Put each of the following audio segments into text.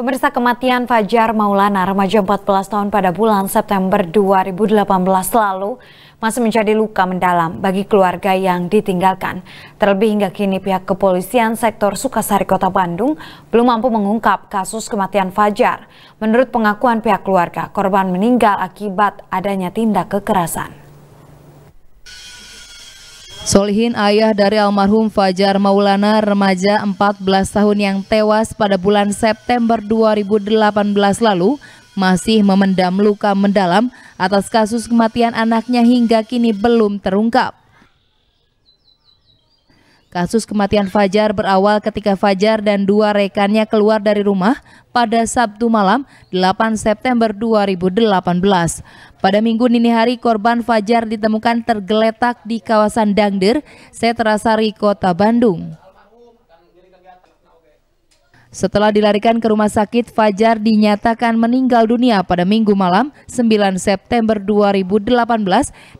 Pemirsa kematian Fajar Maulana, remaja 14 tahun pada bulan September 2018 lalu, masih menjadi luka mendalam bagi keluarga yang ditinggalkan. Terlebih hingga kini pihak kepolisian sektor Sukasari Kota Bandung belum mampu mengungkap kasus kematian Fajar. Menurut pengakuan pihak keluarga, korban meninggal akibat adanya tindak kekerasan. Solihin ayah dari almarhum Fajar Maulana remaja 14 tahun yang tewas pada bulan September 2018 lalu masih memendam luka mendalam atas kasus kematian anaknya hingga kini belum terungkap. Kasus kematian Fajar berawal ketika Fajar dan dua rekannya keluar dari rumah pada Sabtu malam 8 September 2018. Pada minggu dini hari korban Fajar ditemukan tergeletak di kawasan Dangder, Setrasari, Kota Bandung. Setelah dilarikan ke rumah sakit, Fajar dinyatakan meninggal dunia pada minggu malam 9 September 2018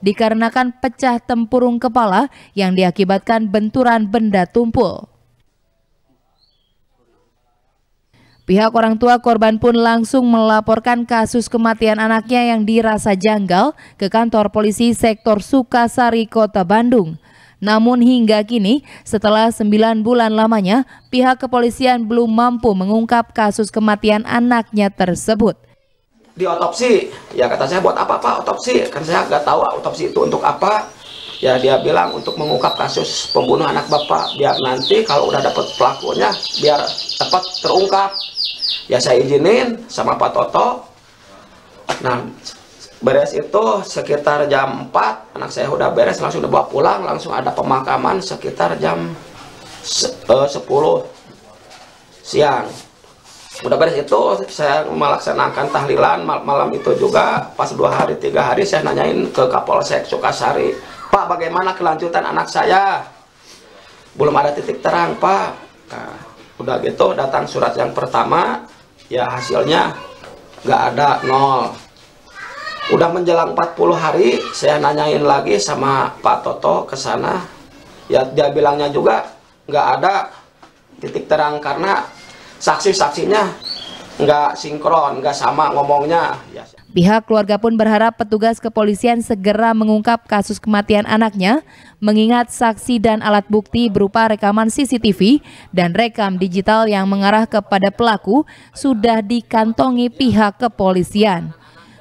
dikarenakan pecah tempurung kepala yang diakibatkan benturan benda tumpul. Pihak orang tua korban pun langsung melaporkan kasus kematian anaknya yang dirasa janggal ke kantor polisi sektor Sukasari, Kota Bandung. Namun hingga kini, setelah 9 bulan lamanya, pihak kepolisian belum mampu mengungkap kasus kematian anaknya tersebut. Di otopsi, ya kata saya buat apa Pak otopsi? Kan saya nggak tahu otopsi itu untuk apa. Ya dia bilang untuk mengungkap kasus pembunuh anak bapak. Biar nanti kalau udah dapat pelakunya, biar cepat terungkap. Ya saya izinin sama Pak Toto. Nah beres itu sekitar jam 4 anak saya udah beres langsung dibawa pulang langsung ada pemakaman sekitar jam eh, 10 siang. Udah beres itu saya melaksanakan tahlilan mal malam itu juga. Pas dua hari tiga hari saya nanyain ke Kapolsek Sukasari Pak bagaimana kelanjutan anak saya? Belum ada titik terang Pak. Nah, udah gitu datang surat yang pertama ya hasilnya nggak ada nol Udah menjelang 40 hari, saya nanyain lagi sama Pak Toto ke sana. Ya dia bilangnya juga nggak ada titik terang karena saksi-saksinya nggak sinkron, nggak sama ngomongnya. Ya. Pihak keluarga pun berharap petugas kepolisian segera mengungkap kasus kematian anaknya, mengingat saksi dan alat bukti berupa rekaman CCTV dan rekam digital yang mengarah kepada pelaku sudah dikantongi pihak kepolisian.